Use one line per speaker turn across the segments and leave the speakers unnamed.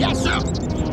Yes, sir.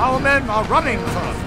Our men are running for.